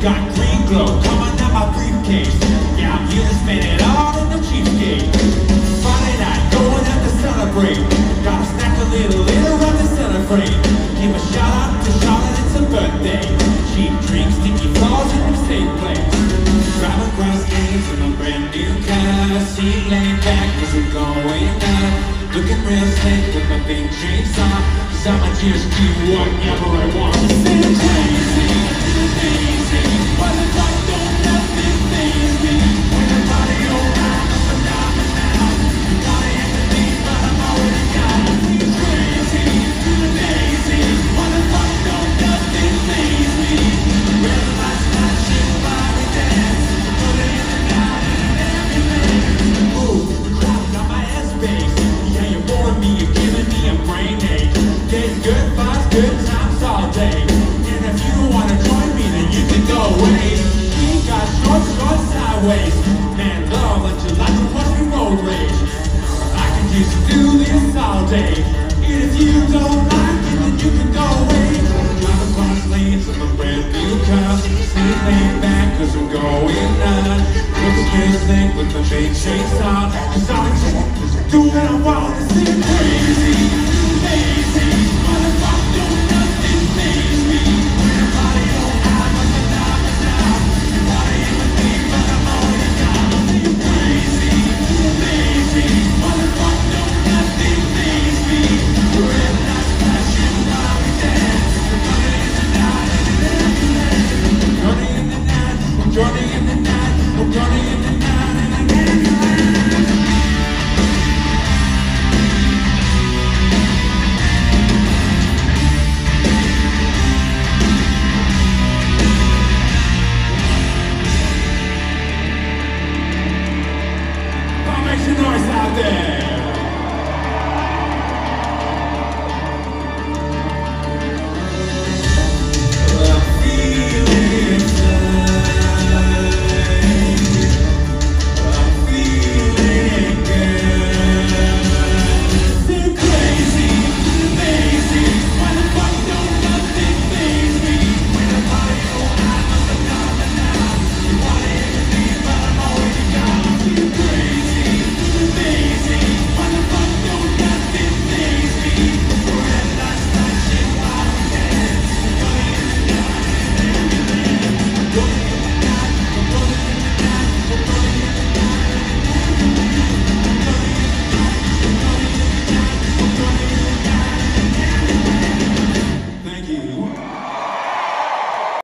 Got green glow coming out my briefcase. Yeah, I'm here to spend it all in the cheapskate. Friday night, going out to celebrate. Gotta snack a little, little out to celebrate. Give a shout out to Charlotte, it's her birthday. Cheap drinks, sticky floors, and the safe plays. Drive across games in a brand new car. She laid back, wasn't going out. Looking real slick with my big chainsaw Cause I'm a GSG, whatever I want Same holiday. And if you wanna join me, then you can go away. You got short, short sideways. Man, love but you like to watch me road rage. I can just do this all day. And if you don't like it, then you can go away. Drive across lanes of a brand new car. See laid back, cause I'm going nuts. Put Looks good, think with the big shakes on. Cause I just do what I want to see. Monday.